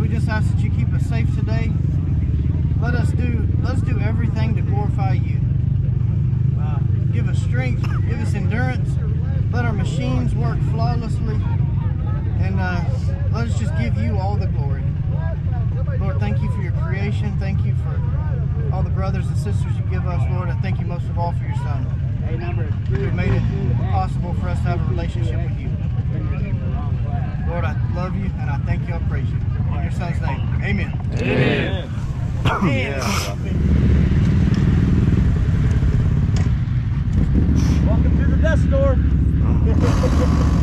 we just ask that you keep us safe today. Let us do let us do everything to glorify you. Uh, give us strength, give us endurance. Let our machines work flawlessly, and uh, let us just give you all the glory. Lord, thank you for your creation. Thank you for all the brothers and sisters you give us, Lord. And thank you most of all for your son. Who made it possible for us to have a relationship with you love you, and I thank you, and praise you. In your son's name, amen. Amen. amen. amen. Welcome to the dust store.